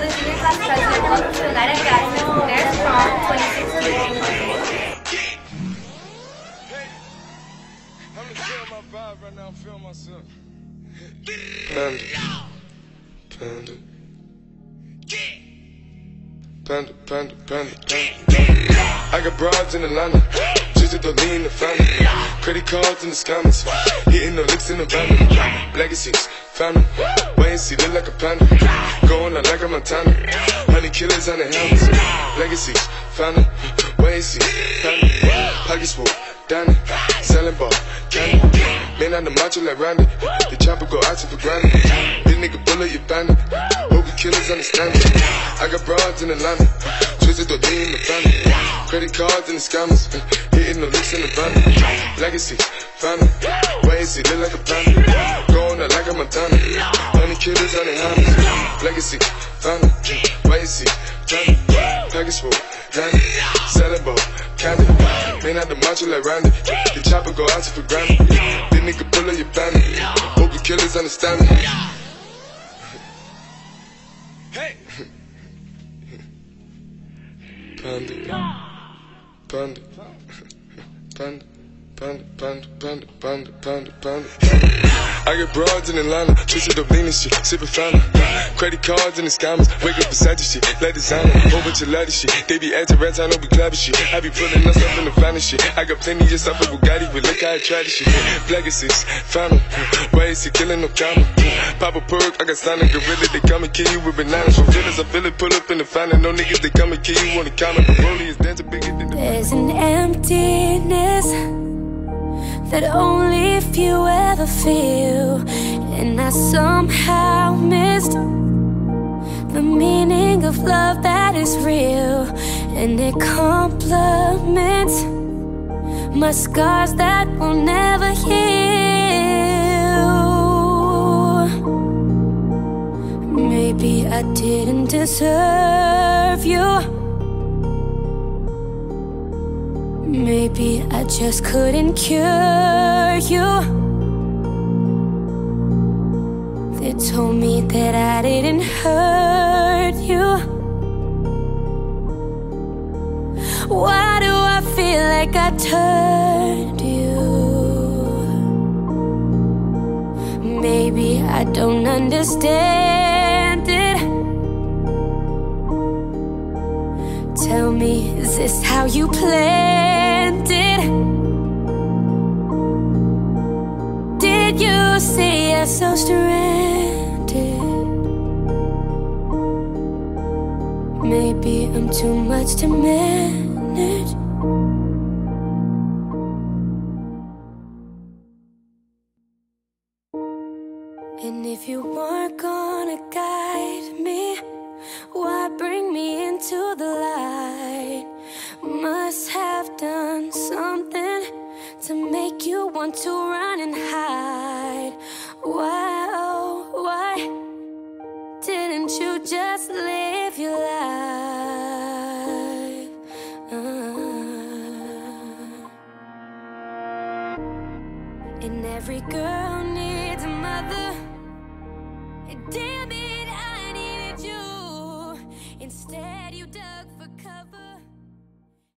the junior class president. Welcome to the night of Jasmine. There's prom 2016. I'm my vibe right now. Panda. Panda. Panda, panda, panda. I got broads in Atlanta. Just to lean the family. Credit cards in the scammers. Hitting the licks in the van. Legacies, Wait and see, look like a panda. Going out like a Montana. Honey killers on the helmets. Legacies. Wait and see, family. Pockets full, Danny. Selling ball, candy. Man on the macho like Randy. The chopper go out to for granted. This nigga bullet, you bandit. Hope killers understand it. I got broads in the Atlanta. Twisted the in the family. Credit cards and the scammers. Hitting the licks in the van. Legacy, Wait and see, look like a panda. Going out like a Montana. Honey killers on the hammers. Legacy. Wait and see, family. Package full, Danny. Selling ball, candy. Man out the macho like Randy. The chopper go out to for granted. This nigga pull up your bandit. Hope killers understand me. Hey! Panda. Panda. Panda. Panda, panda, panda, panda, panda, panda. I get broads in Atlanta, twisted up lean and shit, sippin' fountain. Credit cards and the scammers, wake up beside your shit, like designer, whole bunch of lattice shit. They be acting rats, I know we clapping shit. I be pulling us up in the finest shit. I got plenty just off of Bugatti, but look how I try this shit. Legacies, fountain, why is he killing no comma? Pop a perk, I got signing gorilla, they come and kill you with bananas. From feelings, I feel it, pull up in the fountain. No niggas, they come and kill you on the. The rollie is dancing bigger than the. There's an emptiness that only few ever feel, and I somehow missed the meaning of love that is real, and it complements my scars that will never heal. Maybe I didn't deserve you. Maybe I just couldn't cure you. They told me that I didn't hurt you. Why do I feel like I turned you? Maybe I don't understand it. Tell me, is this how you planned it? Did you see us so stranded? Maybe I'm too much to manage. And if you weren't gonna done something to make you want to run and hide. Why, oh, why didn't you just live your life? Uh. And every girl needs a mother. It.